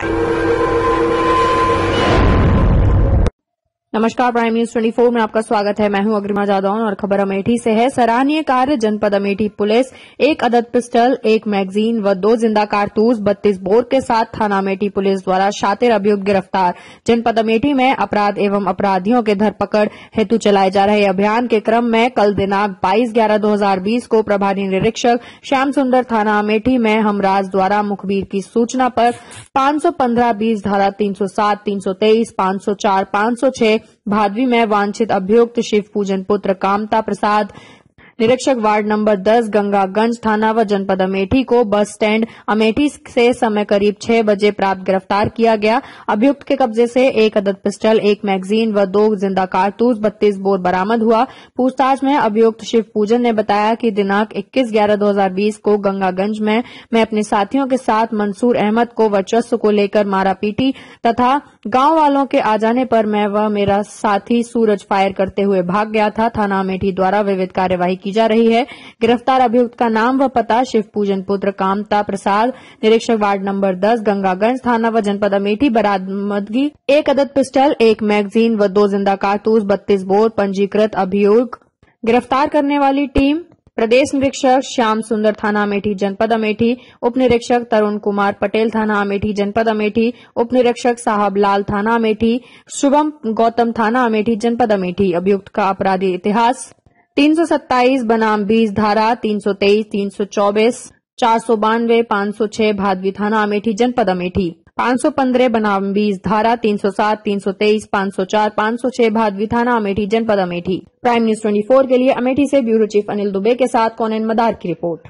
はい。नमस्कार prime news 24 में आपका स्वागत है। मैं हूँ अग्रिमा जादौन और खबर अमेठी से है। सराहनीय कार्य जनपद अमेठी पुलिस, एक अदद पिस्टल, एक मैगजीन व दो ज़िंदा कारतूस, बत्तीस बोर के साथ थाना अमेठी पुलिस द्वारा शातिर अभियुक्त गिरफ़्तार। जनपद अमेठी में अपराध एवं अपराधियों के धरपकड़ हेतु चलाए जा रहे अभियान के क्रम में कल दिनांक बाईस ग्यारह दो को प्रभारी निरीक्षक श्याम सुंदर थाना अमेठी में हमराज द्वारा मुखबिर की सूचना पर पाँच सौ बीस धारा तीन सौ सात, तीन सौ तेईस, पाँच सौ चार, पाँच सौ छह भादवी में वांछित अभियुक्त शिव पूजन पुत्र कामता प्रसाद निरीक्षक वार्ड नंबर 10 गंगागंज थाना व जनपद अमेठी को बस स्टैंड अमेठी से समय करीब छह बजे प्राप्त गिरफ़्तार किया गया। अभियुक्त के कब्जे से एक अदद पिस्टल, एक मैगजीन व दो ज़िंदा कारतूस, बत्तीस बोर बरामद हुआ। पूछताछ में अभियुक्त शिव पूजन ने बताया कि दिनांक 21 ग्यारह 2020 को गंगागंज में मैं अपने साथियों के साथ मंसूर अहमद को वर्चस्व को लेकर मारा पीटी तथा गाँव वालों के आ जाने पर मैं व मेरा साथी सूरज फायर करते हुए भाग गया था। थाना अमेठी द्वारा विविध कार्यवाही की जा रही है। गिरफ़्तार अभियुक्त का नाम व पता शिव पूजन पुत्र कामता प्रसाद, निरीक्षक वार्ड नंबर 10 गंगागंज थाना व जनपद अमेठी बरामदगी एक अदद पिस्टल, एक मैगजीन व दो ज़िंदा कारतूस, बत्तीस बोर, पंजीकृत अभियोग गिरफ़्तार करने वाली टीम, प्रदेश निरीक्षक श्याम सुंदर थाना अमेठी, जनपद अमेठी, उप निरीक्षक तरुण कुमार पटेल थाना अमेठी, जनपद अमेठी, उप निरीक्षक साहब लाल थाना अमेठी, शुभम गौतम थाना अमेठी, जनपद अमेठी, अभियुक्त का अपराधी इतिहास। तीन सौ सत्ताईस बनाम बीस धारा, तीन सौ तेईस, तीन सौ चौबीस, चार सौ बानवे, पाँच सौ छह भादवी थाना अमेठी, जनपद अमेठी। पाँच सौ पंद्रह बनाम बीस धारा, तीन सौ सात, तीन सौ तेईस, पाँच सौ चार, पाँच सौ छह भादवी थाना अमेठी, जनपद Amethi. Prime news twenty four के लिए अमेठी से ब्यूरो चीफ अनिल दुबे के साथ कौन मदार की रिपोर्ट।